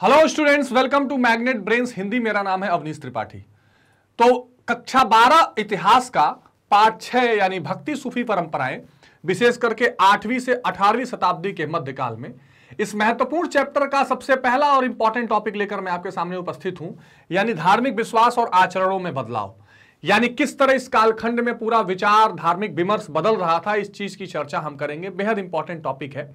Hello students welcome to Magnet Brains Hindi मेरा नाम है अवनीश त्रिपाठी। तो कक्षा 12 इतिहास का पाठ 6 यानी भक्ति सूफी परंपराएँ, विशेष करके 8वीं से 18वीं शताब्दी के मध्यकाल में, इस महत्वपूर्ण चैप्टर का सबसे पहला और इंपॉर्टेंट टॉपिक लेकर मैं आपके सामने उपस्थित हूँ, यानी धार्मिक विश्वास और आचरणों में बदलाव। यानी किस तरह इस कालखंड में पूरा विचार, धार्मिक विमर्श बदल रहा था, इस चीज़ की चर्चा हम करेंगे। बेहद इंपॉर्टेंट टॉपिक है।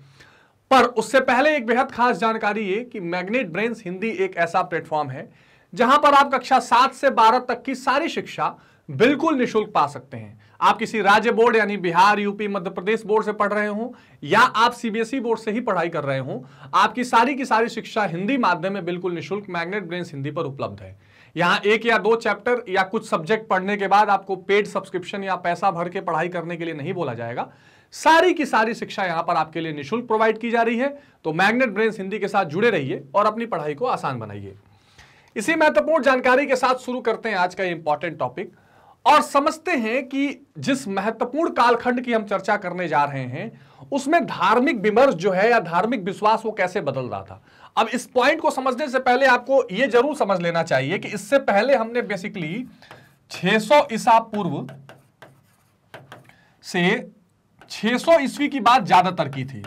पर उससे पहले एक बेहद खास जानकारी ये कि मैग्नेट ब्रेन्स हिंदी एक ऐसा प्लेटफॉर्म है, जहाँ पर आप कक्षा सात से बारह तक की सारी शिक्षा बिल्कुल निशुल्क पा सकते हैं। आप किसी राज्य बोर्ड यानी बिहार, यूपी, मध्य प्रदेश बोर्ड से पढ़ रहे हो, या आप सीबीएसई बोर्ड से ही पढ़ाई कर रहे हो, आपकी सारी की सारी शिक्षा हिंदी माध्यम में बिल्कुल निशुल्क मैग्नेट ब्रेन्स हिंदी पर उपलब्ध है। यहाँ एक या दो चैप्टर या कुछ सब्जेक्ट पढ़ने के बाद आपको पेड सब्सक्रिप्शन या पैसा भर के पढ़ाई करने के लिए नहीं बोला जाएगा सारी की सारी शिक्षा यहाँ पर आपके लिए निशुल्क प्रोवाइड की जा रही है। तो मैग्नेट ब्रेन्स हिंदी के साथ जुड़े रहिए और अपनी पढ़ाई को आसान बनाइए। इसी महत्वपूर्ण जानकारी के साथ शुरू करते हैं आज का इंपॉर्टेंट टॉपिक और समझते हैं कि जिस महत्वपूर्ण कालखंड की हम चर्चा करने जा रहे हैं, उसमें धार्मिक विमर्श जो है या धार्मिक विश्वास वो कैसे बदल रहा था। अब इस पॉइंट को समझने से पहले आपको यह ज़रूर समझ लेना चाहिए कि इससे पहले हमने बेसिकली 600 ईसा पूर्व से 600 ईस्वी की बात ज़्यादातर की थी।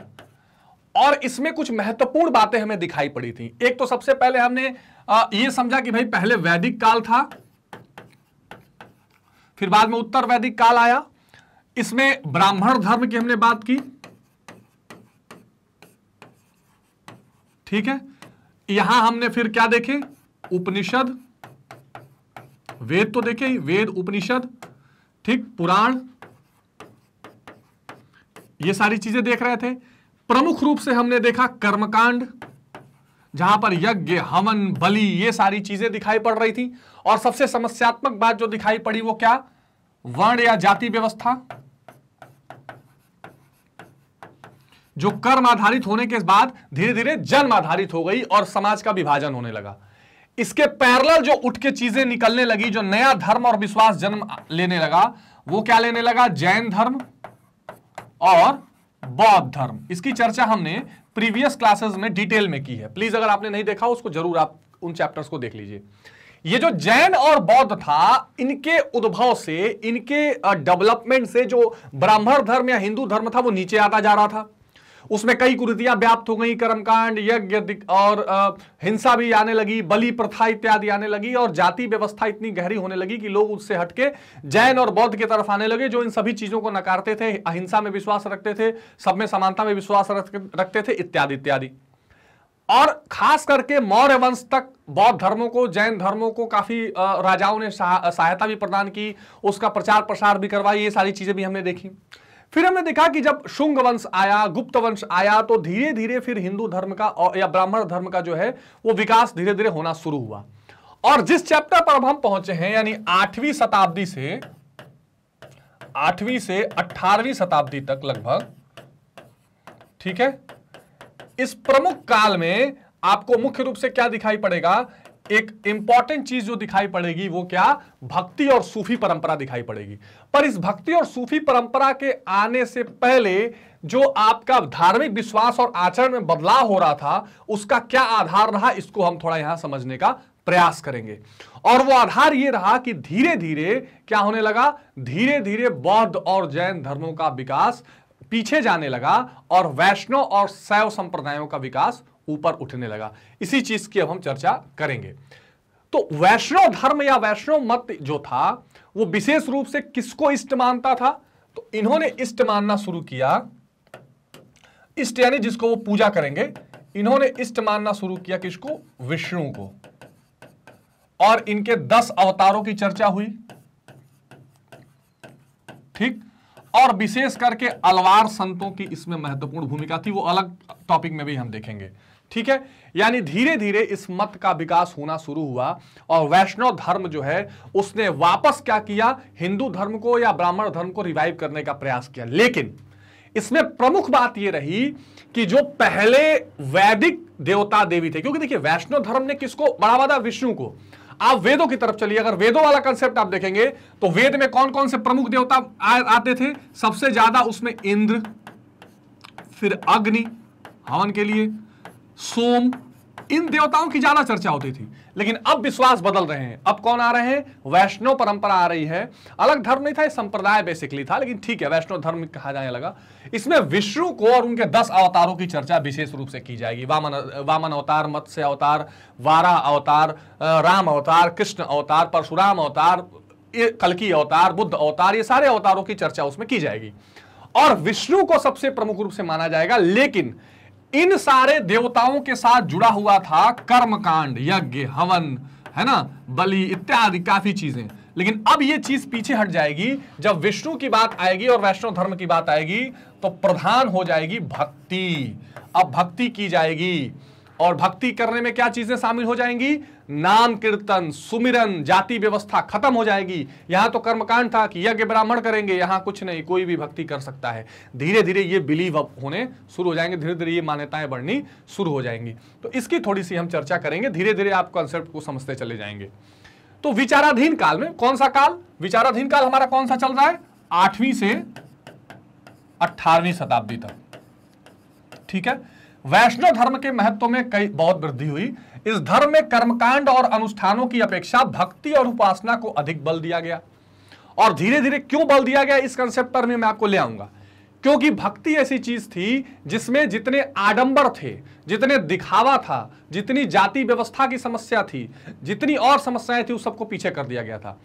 और इसमें कुछ महत्वपूर्ण बातें हमें दिखाई पड़ी थी। एक तो सबसे पहले हमने यह समझा कि भाई पहले वैदिक काल था, फिर बाद में उत्तर वैदिक काल आया। इसमें ब्राह्मण धर्म की हमने बात की। ठीक है? यहाँ हमने फिर क्या देखे? उपनिषद। वेद तो देखे वेद, उपनिषद। ठीक, पुराण। ये सारी चीज़ें देख रहे थे। प्रमुख रूप से हमने देखा कर्मकांड, जहाँ पर यज्ञ, हवन, बलि, ये सारी चीज़ें दिखाई पड़ रही थी। और सबसे समस्यात्मक बात जो दिखाई पड़ी वो क्या? वर्ण या जाति व्यवस्था। जो कर्म आधारित होने के बाद धीरे धीरे जन्म आधारित हो गई और समाज का विभाजन होने लगा। इसके पैरल जो उठ के चीज़ें निकलने लगी, जो नया धर्म और विश्वास जन्म लेने लगा, वो क्या लेने लगा? जैन धर्म। और बौद्ध धर्म। इसकी चर्चा हमने प्रीवियस क्लासेस में डिटेल में की है। प्लीज़ अगर आपने नहीं देखा, उसको ज़रूर आप उन चैप्टर्स को देख लीजिए। ये जो जैन और बौद्ध था, इनके उद्भव से, इनके डेवलपमेंट से जो ब्राह्मण धर्म या हिंदू धर्म था, वो नीचे आता जा रहा था। उसमें कई कुरीतियाँ व्याप्त हो गई, कर्मकांड, यज्ञ और हिंसा भी आने लगी, बलि प्रथा इत्यादि आने लगी, और जाति व्यवस्था इतनी गहरी होने लगी कि लोग उससे हटके जैन और बौद्ध की तरफ़ आने लगे, जो इन सभी चीज़ों को नकारते थे, अहिंसा में विश्वास रखते थे, सब में समानता में विश्वास रखते थे, इत्यादि इत्यादि। और खास करके मौर्य वंश तक बौद्ध धर्मों को, जैन धर्मों को काफ़ी राजाओं ने सहायता भी प्रदान की, उसका प्रचार प्रसार भी करवाई, ये सारी चीज़ें भी हमने देखी। फिर हमने देखा कि जब शुंग वंश आया, गुप्त वंश आया तो धीरे धीरे फिर हिंदू धर्म का या ब्राह्मण धर्म का जो है, वो विकास धीरे धीरे होना शुरू हुआ। और जिस चैप्टर पर अब हम पहुँचे हैं, यानी आठवीं शताब्दी से, आठवीं से अठारहवीं शताब्दी तक लगभग, ठीक है? इस प्रमुख काल में आपको मुख्य रूप से क्या दिखाई पड़ेगा? एक इंपॉर्टेंट चीज़ जो दिखाई पड़ेगी, वो क्या? भक्ति और सूफी परंपरा दिखाई पड़ेगी। पर इस भक्ति और सूफी परंपरा के आने से पहले जो आपका धार्मिक विश्वास और आचरण में बदलाव हो रहा था, उसका क्या आधार रहा, इसको हम थोड़ा यहाँ समझने का प्रयास करेंगे। और वो आधार ये रहा कि धीरे धीरे क्या होने लगा? धीरे धीरे बौद्ध और जैन धर्मों का विकास पीछे जाने लगा और वैष्णव और शैव संप्रदायों का विकास ऊपर उठने लगा। इसी चीज़ की अब हम चर्चा करेंगे। तो वैष्णव धर्म या वैष्णव मत जो था, वो विशेष रूप से किसको इष्ट मानता था? तो इन्होंने इष्ट मानना शुरू किया। इष्ट यानी जिसको वो पूजा करेंगे, इन्होंने इष्ट मानना शुरू किया किसको? विष्णु को। और इनके दस अवतारों की चर्चा हुई। ठीक? और विशेष करके अलवार संतों की इसमें महत्वपूर्ण भूमिका थी। वो अलग टॉपिक में भी हम देखेंगे। ठीक है? यानी धीरे धीरे इस मत का विकास होना शुरू हुआ और वैष्णव धर्म जो है उसने वापस क्या किया? हिंदू धर्म को या ब्राह्मण धर्म को रिवाइव करने का प्रयास किया। लेकिन इसमें प्रमुख बात यह रही कि जो पहले वैदिक देवता देवी थे क्योंकि देखिए वैष्णव धर्म ने किसको? बढ़ावा दिया विष्णु को। आप वेदों की तरफ़ चलिए अगर वेदों वाला कंसेप्ट आप देखेंगे तो वेद में कौन कौन से प्रमुख देवता आ, आते थे? सबसे ज़्यादा उसमें इंद्र फिर अग्नि हवन के लिए सोम, इन देवताओं की ज़्यादा चर्चा होती थी। लेकिन अब विश्वास बदल रहे हैं। अब कौन आ रहे हैं? वैष्णव परंपरा आ रही है। अलग धर्म नहीं था संप्रदाय बेसिकली था, लेकिन ठीक है, वैष्णव धर्म कहा जाने लगा। इसमें विष्णु को और उनके दस अवतारों की चर्चा विशेष रूप से की जाएगी। वामन वामन अवतार, मत्स्य अवतार, वारा अवतार राम अवतार, कृष्ण अवतार, परशुराम अवतार कलकी अवतार, बुद्ध अवतार, ये सारे अवतारों की चर्चा उसमें की जाएगी। और विष्णु को सबसे प्रमुख रूप से माना जाएगा, लेकिन इन सारे देवताओं के साथ जुड़ा हुआ था कर्मकांड, यज्ञ, हवन, है ना? बलि इत्यादि, काफ़ी चीज़ें। लेकिन अब यह चीज़ पीछे हट जाएगी। जब विष्णु की बात आएगी और वैष्णव धर्म की बात आएगी तो प्रधान हो जाएगी भक्ति। अब भक्ति की जाएगी। और भक्ति करने में क्या चीज़ें शामिल हो जाएँगी? नाम, कीर्तन, सुमिरन, जाति व्यवस्था खत्म हो जाएगी। यहाँ तो कर्मकांड था कि यज्ञ ब्राह्मण करेंगे, यहाँ कुछ नहीं, कोई भी भक्ति कर सकता है। धीरे धीरे ये बिलीव अप होने शुरू हो जाएँगे धीरे धीरे ये मान्यताएँ बढ़नी शुरू हो जाएँगी। तो इसकी थोड़ी सी हम चर्चा करेंगे धीरे धीरे आप कॉन्सेप्ट को समझते चले जाएँगे। तो विचाराधीन काल में कौन सा काल? विचाराधीन काल हमारा कौन सा चल रहा है? आठवीं से अठारहवीं शताब्दी तक। ठीक है? वैष्णव धर्म के महत्व में कई बहुत वृद्धि हुई। इस धर्म में कर्मकांड और अनुष्ठानों की अपेक्षा भक्ति और उपासना को अधिक बल दिया गया। और धीरे धीरे क्यों बल दिया गया इस कंसेप्ट पर मैं आपको ले आऊँगा। क्योंकि भक्ति ऐसी चीज़ थी जिसमें जितने आडंबर थे, जितने दिखावा था, जितनी जाति व्यवस्था की समस्या थी, जितनी और समस्याएँ थी, उस सबको पीछे कर दिया गया था।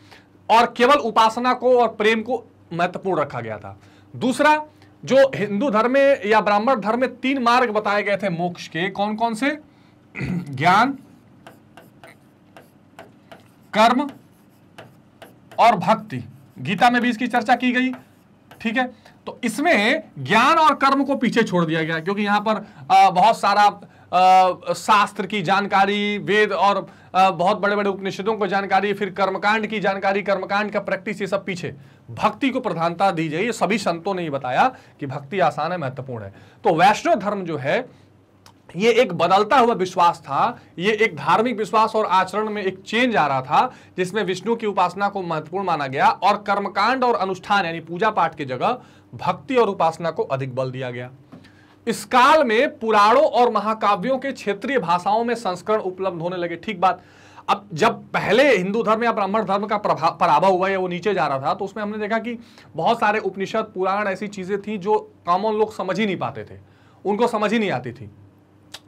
और केवल उपासना को और प्रेम को महत्वपूर्ण रखा गया था। दूसरा जो हिंदू धर्म में या ब्राह्मण धर्म में तीन मार्ग बताए गए थे मोक्ष के। कौन कौन से? ज्ञान, कर्म और भक्ति। गीता में भी इसकी चर्चा की गई, ठीक है? तो इसमें ज्ञान और कर्म को पीछे छोड़ दिया गया, क्योंकि यहाँ पर बहुत सारा शास्त्र की जानकारी, वेद और बहुत बड़े बड़े उपनिषदों को जानकारी, फिर कर्मकांड की जानकारी, कर्मकांड का प्रैक्टिस ये सब पीछे। भक्ति को प्रधानता दी जाए सभी संतों ने ही बताया कि भक्ति आसान है, महत्वपूर्ण है। तो वैष्णव धर्म जो है, ये एक बदलता हुआ विश्वास था, ये एक धार्मिक विश्वास और आचरण में एक चेंज आ रहा था, जिसमें विष्णु की उपासना को महत्वपूर्ण माना गया और कर्मकांड और अनुष्ठान, यानी पूजा पाठ की जगह, भक्ति और उपासना को अधिक बल दिया गया। इस काल में पुराणों और महाकाव्यों के क्षेत्रीय भाषाओं में संस्करण उपलब्ध होने लगे। ठीक बात। अब जब पहले हिंदू धर्म या ब्राह्मण धर्म का पराभव हुआ या वो नीचे जा रहा था तो उसमें हमने देखा कि बहुत सारे उपनिषद, पुराण ऐसी चीज़ें थी जो कॉमन लोग समझ ही नहीं पाते थे। उनको समझ ही नहीं आती थी।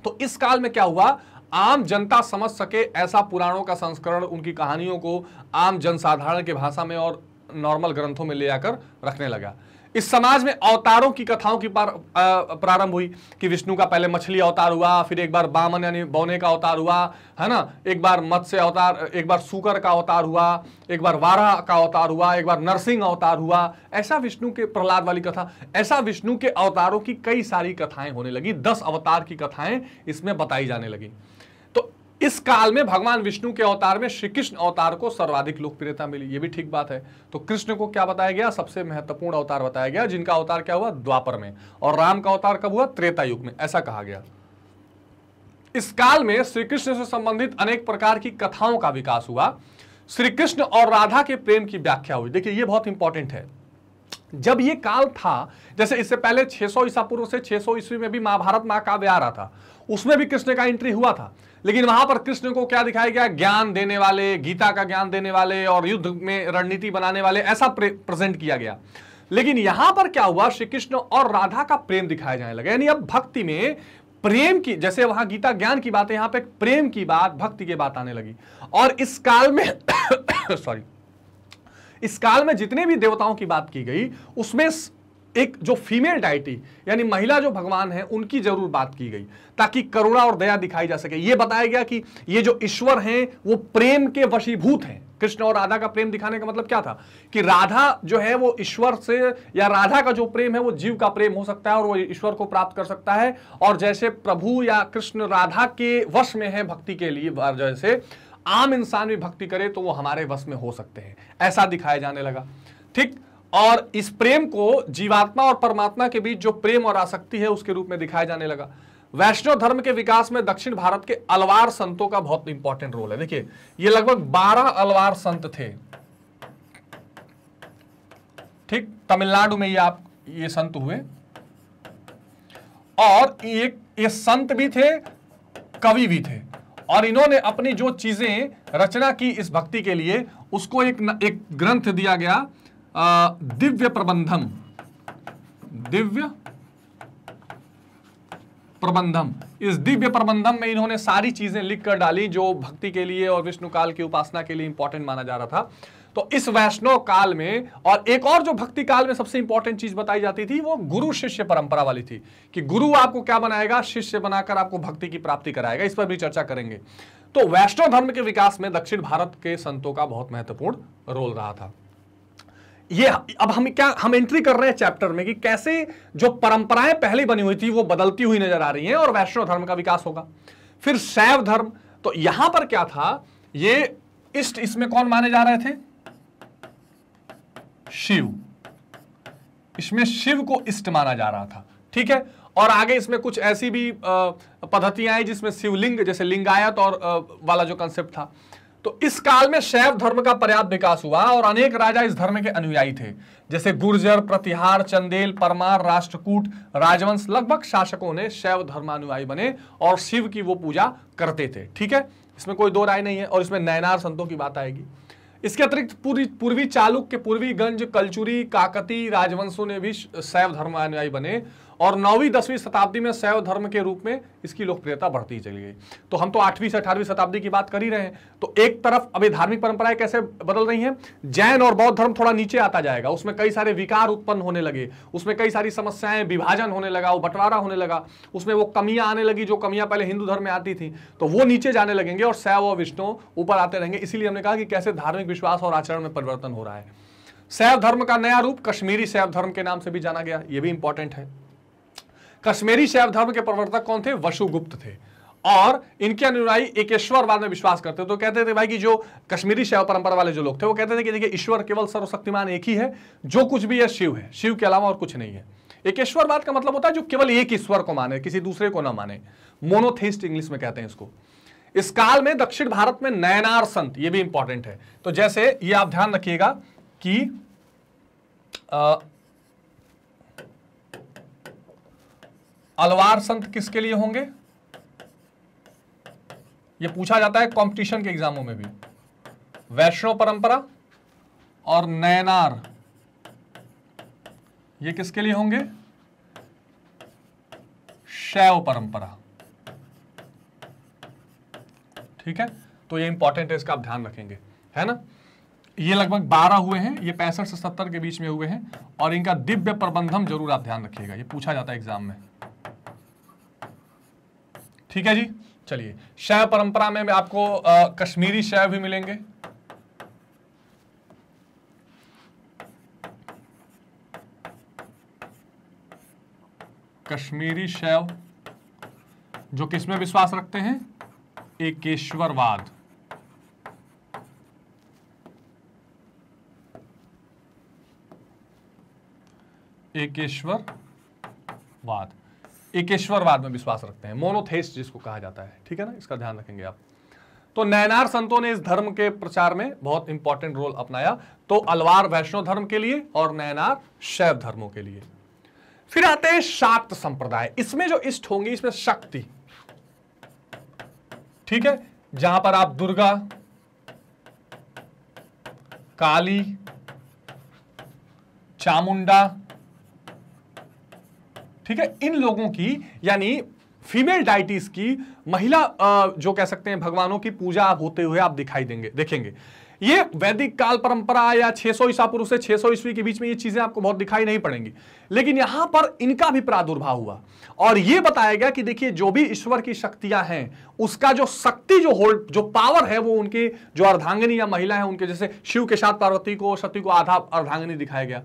तो इस काल में क्या हुआ? आम जनता समझ सके ऐसा पुराणों का संस्करण उनकी कहानियों को आम जनसाधारण के भाषा में और नॉर्मल ग्रंथों में ले आकर रखने लगा। इस समाज में अवतारों की कथाओं की प्रारंभ हुई कि विष्णु का पहले मछली अवतार हुआ, फिर एक बार बामन यानी बौने का अवतार हुआ, है ना? एक बार मत्स्य अवतार, एक बार सुकर का अवतार हुआ, एक बार वारा का अवतार हुआ, एक बार नरसिंह अवतार हुआ। ऐसा विष्णु के प्रहलाद वाली कथा, ऐसा विष्णु के अवतारों की कई सारी कथाएँ होने लगी, दस अवतार की कथाएँ इसमें बताई जाने लगी। इस काल में भगवान विष्णु के अवतार में श्री कृष्ण अवतार को सर्वाधिक लोकप्रियता मिली, ये भी ठीक बात है। तो कृष्ण को क्या बताया गया? सबसे महत्वपूर्ण अवतार बताया गया, जिनका अवतार क्या हुआ? द्वापर में। और राम का अवतार कब हुआ? त्रेता युग में, ऐसा कहा गया। इस काल में श्री कृष्ण से संबंधित अनेक प्रकार की कथाओं का विकास हुआ। श्री कृष्ण और राधा के प्रेम की व्याख्या हुई। देखिए, ये बहुत इंपॉर्टेंट है। जब ये काल था, जैसे इससे पहले 600 ईसा पूर्व से 600 ईस्वी में भी महाभारत महाकाव्य आ रहा था, उसमें भी कृष्ण का एंट्री हुआ था। लेकिन वहाँ पर कृष्ण को क्या दिखाया गया? ज्ञान देने वाले, गीता का ज्ञान देने वाले और युद्ध में रणनीति बनाने वाले, ऐसा प्रेजेंट किया गया। लेकिन यहाँ पर क्या हुआ? श्री कृष्ण और राधा का प्रेम दिखाया जाने लगा। यानी अब भक्ति में प्रेम की, जैसे वहाँ गीता ज्ञान की बात है, यहाँ पे प्रेम की बात, भक्ति की बात आने लगी। और इस काल में सॉरी इस काल में जितने भी देवताओं की बात की गई, उसमें एक जो फीमेल डाइटी यानी महिला जो भगवान है, उनकी ज़रूर बात की गई, ताकि करुणा और दया दिखाई जा सके। यह बताया गया कि ये जो ईश्वर हैं, वो प्रेम के वशीभूत हैं। कृष्ण और राधा का प्रेम दिखाने का मतलब क्या था? कि राधा जो है, वो ईश्वर से, या राधा का जो प्रेम है, वो जीव का प्रेम हो सकता है, और वो ईश्वर को प्राप्त कर सकता है। और जैसे प्रभु या कृष्ण राधा के वश में है भक्ति के लिए जैसे आम इंसान भी भक्ति करे तो वो हमारे वश में हो सकते हैं। ऐसा दिखाया जाने लगा। ठीक और इस प्रेम को जीवात्मा और परमात्मा के बीच जो प्रेम और आसक्ति है, उसके रूप में दिखाया जाने लगा। वैष्णव धर्म के विकास में दक्षिण भारत के अलवार संतों का बहुत इंपॉर्टेंट रोल है। देखिए, ये लगभग 12 अलवार संत थे। ठीक, तमिलनाडु में ये आप, ये संत हुए। और एक, ये संत भी थे, कवि भी थे। और इन्होंने अपनी जो चीज़ें रचना की इस भक्ति के लिए, उसको एक एक ग्रंथ दिया गया दिव्य प्रबंधम। दिव्य प्रबंधम। इस दिव्य प्रबंधम में इन्होंने सारी चीज़ें लिख कर डाली जो भक्ति के लिए और विष्णु काल की उपासना के लिए इंपॉर्टेंट माना जा रहा था। तो इस वैष्णव काल में और एक और जो भक्ति काल में सबसे इंपॉर्टेंट चीज़ बताई जाती थी, वो गुरु शिष्य परंपरा वाली थी कि गुरु आपको क्या बनाएगा? शिष्य बनाकर आपको भक्ति की प्राप्ति कराएगा। इस पर भी चर्चा करेंगे। तो वैष्णव धर्म के विकास में दक्षिण भारत के संतों का बहुत महत्वपूर्ण रोल रहा था। ये अब हम क्या, हम एंट्री कर रहे हैं चैप्टर में कि कैसे जो परंपराएँ पहले बनी हुई थी, वो बदलती हुई नज़र आ रही हैं और वैष्णव धर्म का विकास होगा। फिर शैव धर्म तो यहाँ पर क्या था? ये इष्ट इसमें कौन माने जा रहे थे? शिव। इसमें शिव को इष्ट माना जा रहा था, ठीक है? और आगे इसमें कुछ ऐसी भी पद्धतियाँ आई जिसमें शिवलिंग, जैसे लिंगायत और वाला जो कंसेप्ट था। तो इस काल में शैव धर्म का पर्याप्त विकास हुआ और अनेक राजा इस धर्म के अनुयायी थे। जैसे गुर्जर, प्रतिहार, चंदेल, परमार, राष्ट्रकूट, राजवंश, लगभग शासकों ने शैव धर्मानुयायी बने और शिव की वो पूजा करते थे। ठीक है? इसमें कोई दो राय नहीं है और इसमें नयनार संतों की बात आएगी। इसके अतिरिक्त पूरी, पूर्वी चालुक्य, पूर्वी गंज, कलचुरी, काकती, राजवंशों ने भी शैव धर्म अनुयायी बने और नौवीं, दसवीं शताब्दी में शैव धर्म के रूप में इसकी लोकप्रियता बढ़ती चली गई। तो हम तो आठवीं से अठारहवीं शताब्दी की बात कर ही रहे हैं। तो एक तरफ़ अभी धार्मिक परंपराएँ कैसे बदल रही हैं? जैन और बौद्ध धर्म थोड़ा नीचे आता जाएगा। उसमें कई सारे विकार उत्पन्न होने लगे। उसमें कई सारी समस्याएँ, विभाजन होने लगा वो बंटवारा होने लगा। उसमें वो कमियाँ आने लगी जो कमियाँ पहले हिंदू धर्म में आती थी। तो वो नीचे जाने लगेंगे और शैव और विष्णु ऊपर आते रहेंगे। इसीलिए हमने कहा कि कैसे धार्मिक विश्वास और आचरण में परिवर्तन हो रहा है। शैव धर्म का नया रूप कश्मीरी शैव धर्म के नाम से भी जाना गया। ये भी इंपॉर्टेंट है। कश्मीरी शैव धर्म के प्रवर्तक कौन थे? वशुगुप्त थे। और इनके अनुयायी एकेश्वरवाद में विश्वास करते तो कहते थे भाई कि जो कश्मीरी शैव परंपरा वाले जो लोग थे, वो कहते थे कि देखिए, ईश्वर केवल सर्वशक्तिमान एक ही है। जो कुछ भी है, शिव है। शिव के अलावा और कुछ नहीं है। एकेश्वरवाद का मतलब होता है जो केवल एक ईश्वर को माने, किसी दूसरे को ना माने। मोनोथेस्ट इंग्लिश में कहते हैं इसको। इस काल में दक्षिण भारत में नयनार संत, ये भी इंपॉर्टेंट है। तो जैसे ये आप ध्यान रखिएगा कि अलवार संत किसके लिए होंगे? यह पूछा जाता है कंपटीशन के एग्जामों में भी। वैष्णव परंपरा और नयनार ये किसके लिए होंगे? शैव परंपरा। ठीक है? तो ये इंपॉर्टेंट है, इसका आप ध्यान रखेंगे। है ना? ये लगभग 12 हुए हैं, ये पैंसठ से सत्तर के बीच में हुए हैं, और इनका दिव्य प्रबंधम ज़रूर आप ध्यान रखिएगा। ये पूछा जाता है एग्ज़ाम में। ठीक है जी? चलिए शैव परंपरा में आपको आ, कश्मीरी शैव भी मिलेंगे। कश्मीरी शैव जो किसमें विश्वास रखते हैं? एकेश्वरवाद। एकेश्वरवाद। एकेश्वरवाद में विश्वास रखते हैं मोनोथेस्ट जिसको कहा जाता है, ठीक है ना? इसका ध्यान रखेंगे आप। तो नैनार संतों ने इस धर्म के प्रचार में बहुत इंपॉर्टेंट रोल अपनाया। तो अलवार वैष्णव धर्म के लिए और नैनार शैव धर्मों के लिए। फिर आते हैं शाक्त संप्रदाय। इसमें जो इष्ट होंगे, इसमें शक्ति। ठीक है? जहाँ पर आप दुर्गा, काली, चामुंडा ठीक है? इन लोगों की, यानी फीमेल डाइटिस की महिला जो कह सकते हैं, भगवानों की पूजा होते हुए आप दिखाई देंगे, देखेंगे। ये वैदिक काल परंपरा या 600 ईसा पूर्व से 600 ईस्वी के बीच में ये चीज़ें आपको बहुत दिखाई नहीं पड़ेंगी। लेकिन यहाँ पर इनका भी प्रादुर्भाव हुआ। और ये बताया गया कि देखिए, जो भी ईश्वर की शक्तियाँ हैं, उसका जो शक्ति, जो होल्ड जो पावर है, वो उनके, जो अर्धांगिनी या महिला है, उनके जैसे शिव के साथ पार्वती को, सती को आधा अर्धांगिनी दिखाया गया।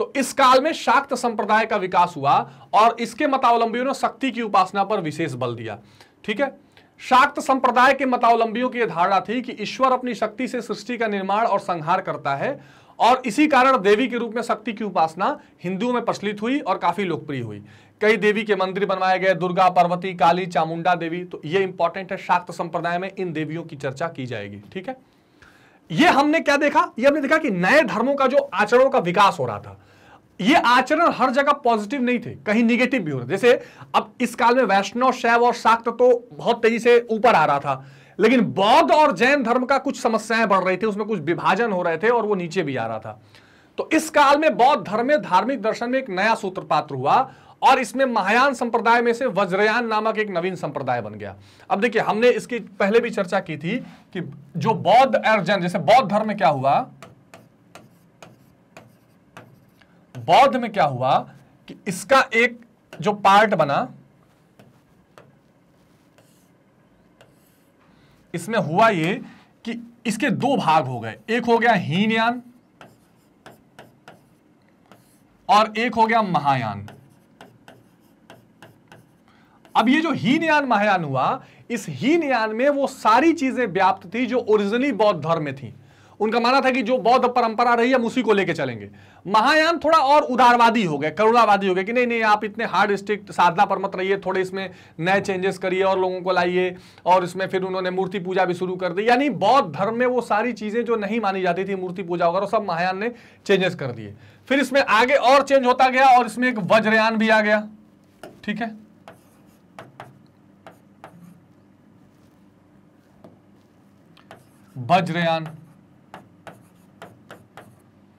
तो इस काल में शाक्त संप्रदाय का विकास हुआ और इसके मतावलंबियों ने शक्ति की उपासना पर विशेष बल दिया। ठीक है? शाक्त संप्रदाय के मतावलंबियों की धारणा थी कि ईश्वर अपनी शक्ति से सृष्टि का निर्माण और संहार करता है और इसी कारण देवी के रूप में शक्ति की उपासना हिंदुओं में प्रचलित हुई और काफ़ी लोकप्रिय हुई। कई देवी के मंदिर बनवाए गए, दुर्गा, पार्वती, काली, चामुंडा देवी तो ये इंपॉर्टेंट है, शाक्त संप्रदाय में इन देवियों की चर्चा की जाएगी। ठीक है? ये हमने क्या देखा? ये हमने देखा कि नए धर्मों का जो आचरणों का विकास हो रहा था ये आचरण हर जगह पॉजिटिव नहीं थे, कहीं निगेटिव भी हो रहे जैसे अब इस काल में वैष्णव, शैव और शाक्त तो बहुत तेज़ी से ऊपर आ रहा था, लेकिन बौद्ध और जैन धर्म का कुछ समस्याएँ बढ़ रही थी, उसमें कुछ विभाजन हो रहे थे और वो नीचे भी आ रहा था। तो इस काल में बौद्ध धर्म में धार्मिक दर्शन में एक नया सूत्रपात्र हुआ और इसमें महायान संप्रदाय में से वज्रयान नामक एक नवीन संप्रदाय बन गया। अब देखिए, हमने इसकी पहले भी चर्चा की थी कि जो बौद्ध और जैन, जैसे बौद्ध धर्म में क्या हुआ? बौद्ध में क्या हुआ कि इसका एक जो पार्ट बना, इसमें हुआ ये कि इसके दो भाग हो गए। एक हो गया हीनयान और एक हो गया महायान। अब ये जो हीनयान महायान हुआ, इस हीनयान में वो सारी चीज़ें व्याप्त थी जो ओरिजिनली बौद्ध धर्म में थी। उनका माना था कि जो बौद्ध परंपरा रही हम उसी को लेके चलेंगे। महायान थोड़ा और उदारवादी हो गए करुणावादी हो गए कि नहीं नहीं, आप इतने हार्ड स्ट्रिक्ट साधना पर मत रहिए, थोड़े इसमें नए चेंजेस करिए और लोगों को लाइए और इसमें फिर उन्होंने मूर्ति पूजा भी शुरू कर दी। यानी बौद्ध धर्म में वो सारी चीज़ें जो नहीं मानी जाती थी, मूर्ति पूजा वगैरह सब महायान ने चेंजेस कर दिए। फिर इसमें आगे और चेंज होता गया और इसमें एक वज्रयान भी आ गया। ठीक है? वज्रयान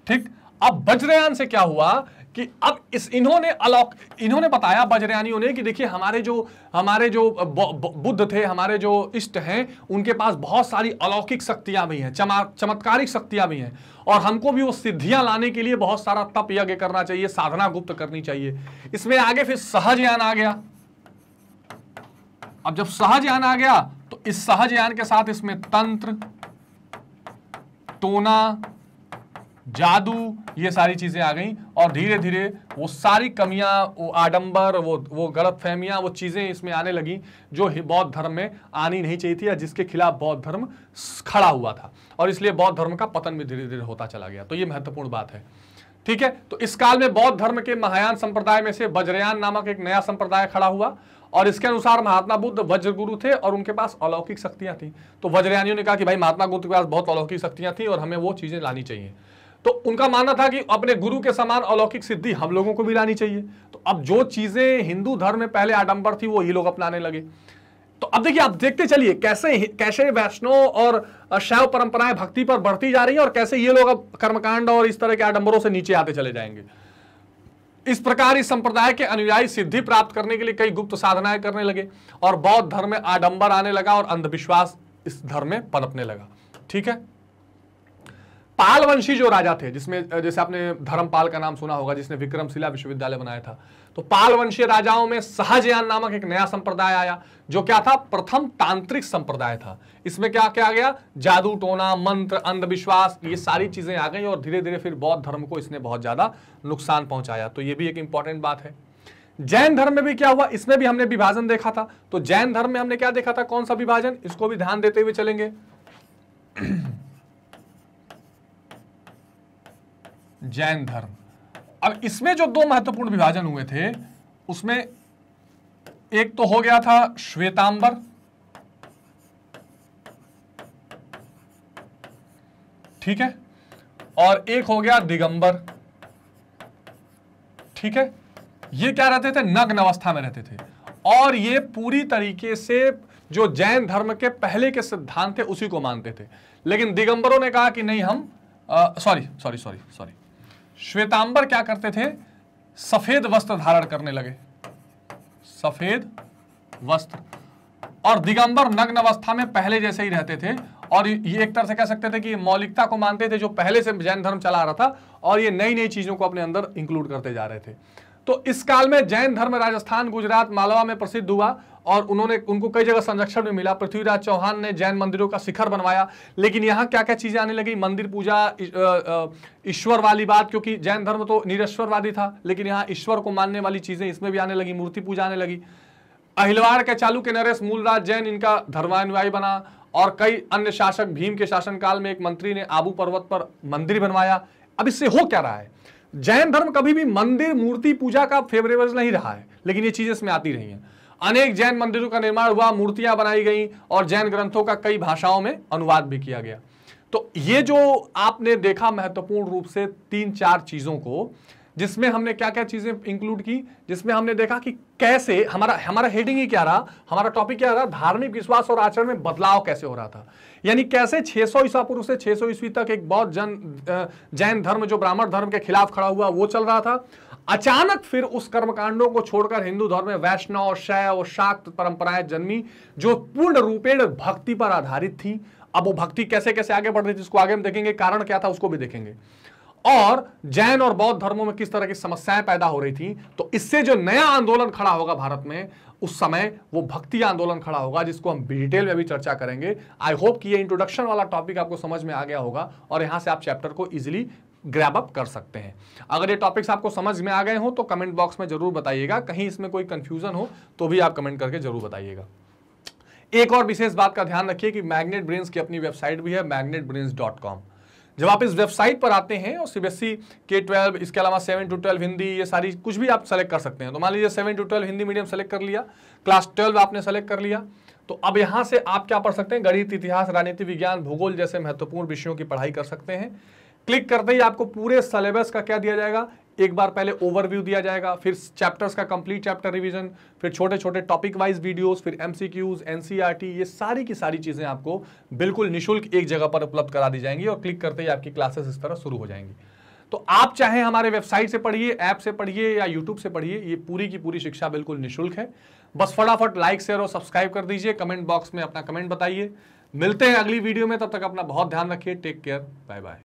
ठीक अब वज्रयान से क्या हुआ कि अब इस इन्होंने अलौक, इन्होंने बताया वज्रयानियों ने कि देखिए हमारे जो हमारे जो बुद्ध थे, हमारे जो इष्ट हैं, उनके पास बहुत सारी अलौकिक शक्तियाँ भी हैं, चमा, चमत्कारिक शक्तियाँ भी हैं। और हमको भी वो सिद्धियाँ लाने के लिए बहुत सारा तप यज्ञ करना चाहिए, साधना गुप्त करनी चाहिए। इसमें आगे फिर सहज यान आ गया। अब जब सहज यान आ गया तो इस सहज यान के साथ इसमें तंत्र, टोना जादू, ये सारी चीज़ें आ गई और धीरे धीरे वो सारी कमियाँ, वो आडंबर, वो वो गलत फहमियाँ, वो चीज़ें इसमें आने लगी जो बौद्ध धर्म में आनी नहीं चाहिए थी या जिसके खिलाफ बौद्ध धर्म खड़ा हुआ था। और इसलिए बौद्ध धर्म का पतन भी धीरे धीरे होता चला गया। तो ये महत्वपूर्ण बात है। ठीक है? तो इस काल में बौद्ध धर्म के महायान संप्रदाय में से वज्रयान नामक एक नया संप्रदाय खड़ा हुआ और इसके अनुसार महात्मा बुद्ध वज्र गुरु थे और उनके पास अलौकिक शक्तियाँ थी। तो वज्रयानियों ने कहा कि भाई महात्मा बुद्ध के पास बहुत अलौकिक शक्तियाँ थी और हमें वो चीज़ें लानी चाहिए। तो उनका मानना था कि अपने गुरु के समान अलौकिक सिद्धि हम लोगों को भी लानी चाहिए। तो अब जो चीज़ें हिंदू धर्म में पहले आडंबर थी, वो ये लोग अपनाने लगे। तो अब देखिए, आप देखते चलिए, कैसे कैसे वैष्णव और शैव परंपराएँ भक्ति पर बढ़ती जा रही है और कैसे ये लोग अब कर्मकांड और इस तरह के आडंबरों से नीचे आते चले जाएँगे। इस प्रकार इस संप्रदाय के अनुयायी सिद्धि प्राप्त करने के लिए कई गुप्त साधनाएँ करने लगे और बौद्ध धर्म में आडंबर आने लगा और अंधविश्वास इस धर्म में पनपने लगा। ठीक है? पालवंशी जो राजा थे, जिसमें जैसे आपने धर्मपाल का नाम सुना होगा, जिसने विक्रमशिला विश्वविद्यालय बनाया था तो पालवंशी राजाओं में सहजयान नामक एक नया संप्रदाय आया, जो क्या था? प्रथम तांत्रिक संप्रदाय था। इसमें क्या क्या आ गया? जादू टोना, मंत्र, अंधविश्वास, ये सारी चीज़ें आ गई और धीरे धीरे फिर बौद्ध धर्म को इसने बहुत ज़्यादा नुकसान पहुँचाया। तो ये भी एक इंपॉर्टेंट बात है। जैन धर्म में भी क्या हुआ? इसमें भी हमने विभाजन देखा था। तो जैन धर्म में हमने क्या देखा था? कौन सा विभाजन? इसको भी ध्यान देते हुए चलेंगे। जैन धर्म। अब इसमें जो दो महत्वपूर्ण विभाजन हुए थे, उसमें एक तो हो गया था श्वेतांबर, ठीक है? और एक हो गया दिगंबर, ठीक है? ये क्या रहते थे? नग्न अवस्था में रहते थे। और ये पूरी तरीके से जो जैन धर्म के पहले के सिद्धांत थे, उसी को मानते थे। लेकिन दिगंबरों ने कहा कि नहीं, हम sorry sorry sorry sorry Shvetambar क्या करते थे? सफ़ेद वस्त्र धारण करने लगे। सफ़ेद वस्त्र। और दिगंबर नग्न अवस्था में पहले जैसे ही रहते थे, और ये एक तरह से कह सकते थे कि मौलिकता को मानते थे जो पहले से जैन धर्म चला रहा था, और ये नई नई चीज़ों को अपने अंदर इंक्लूड करते जा रहे थे। तो इस काल में जैन धर्म राजस्थान, गुजरात, मालवा में प्रसिद्ध हुआ। और उन्होंने, उनको कई जगह संरक्षण भी मिला। पृथ्वीराज चौहान ने जैन मंदिरों का शिखर बनवाया। लेकिन यहाँ क्या क्या चीज़ें आने लगी? मंदिर पूजा ईश्वर वाली बात, क्योंकि जैन धर्म तो निरश्वरवादी था, लेकिन यहाँ ईश्वर को मानने वाली चीज़ें इसमें भी आने लगी, मूर्ति पूजा आने लगी। अहिलवाड़ के चालू के नरेश मूलराज जैन इनका धर्मानुयायी बना, और कई अन्य शासक भीम के शासनकाल में एक मंत्री ने आबू पर्वत पर मंदिर बनवाया। अब इससे हो क्या रहा है? जैन धर्म कभी भी मंदिर, मूर्ति पूजा का फेवरेबल नहीं रहा है, लेकिन ये चीज़ें इसमें आती रही हैं। अनेक जैन मंदिरों का निर्माण हुआ, मूर्तियाँ बनाई गई और जैन ग्रंथों का कई भाषाओं में अनुवाद भी किया गया। तो ये जो आपने देखा महत्वपूर्ण रूप से तीन चार चीज़ों को, जिसमें हमने क्या क्या चीज़ें इंक्लूड की, जिसमें हमने देखा कि कैसे हमारा हमारा हेडिंग ही क्या रहा, हमारा टॉपिक क्या रहा, धार्मिक विश्वास और आचरण में बदलाव कैसे हो रहा था। यानी कैसे 600 ईसा पूर्व से 600 ईस्वी तक एक बहुत जन जैन धर्म, जो ब्राह्मण धर्म के खिलाफ खड़ा हुआ, वो चल रहा था। अचानक फिर उस कर्मकांडों को छोड़कर हिंदू धर्म में वैष्णव, शैव, शाक्त परंपराएँ जन्मी, जो पूर्ण रूपेण भक्ति पर आधारित थी। अब वो भक्ति कैसे कैसे आगे बढ़ रही थी उसको आगे हम देखेंगे, कारण क्या था, उसको भी देखेंगे। और जैन और बौद्ध धर्मों में किस तरह की समस्याएँ पैदा हो रही थी तो इससे जो नया आंदोलन खड़ा होगा भारत में, उस समय वो भक्ति आंदोलन खड़ा होगा, जिसको हम डिटेल में भी चर्चा करेंगे। आई होप कि ये इंट्रोडक्शन वाला टॉपिक आपको समझ में आ गया होगा, और यहाँ से आप चैप्टर को इजिली ग्रैब अप कर सकते हैं। अगर ये टॉपिक्स आपको समझ में आ गए हो तो कमेंट बॉक्स में ज़रूर बताइएगा। कहीं इसमें कोई कंफ्यूजन हो तो भी आप कमेंट करके ज़रूर बताइएगा। एक और विशेष बात का ध्यान रखिए कि मैग्नेट ब्रेन्स की अपनी वेबसाइट भी है मैग्नेट जब आप इस वेबसाइट पर आते हैं और सीबीएसई के ट्वेल्व इसके अलावा सेवन टू ट्वेल्व हिंदी, ये सारी कुछ भी आप सेलेक्ट कर सकते हैं। तो मान लीजिए seven to twelve Hindi medium select कर लिया क्लास ट्वेल्व आपने सेलेक्ट कर लिया तो अब यहाँ से आप क्या पढ़ सकते हैं? गणित, इतिहास, राजनीति, विज्ञान, भूगोल जैसे महत्वपूर्ण विषयों की पढ़ाई कर सकते हैं। क्लिक करते ही आपको पूरे सिलेबस का क्या दिया जाएगा? एक बार पहले ओवरव्यू दिया जाएगा, फिर चैप्टर्स का कंप्लीट चैप्टर रिवीजन फिर छोटे छोटे टॉपिक वाइज वीडियोस फिर एमसीक्यूज एनसीईआरटी ये सारी की सारी चीज़ें आपको बिल्कुल निशुल्क एक जगह पर उपलब्ध करा दी जाएँगी और क्लिक करते ही आपकी क्लासेस इस तरह शुरू हो जाएँगी। तो आप चाहे हमारे वेबसाइट से पढ़िए ऐप से पढ़िए या यूट्यूब से पढ़िए, ये पूरी की पूरी शिक्षा बिल्कुल निःशुल्क है। बस फटाफट लाइक शेयर और सब्सक्राइब कर दीजिए कमेंट बॉक्स में अपना कमेंट बताइए। मिलते हैं अगली वीडियो में, तब तक अपना बहुत ध्यान रखिए टेक केयर बाय बाय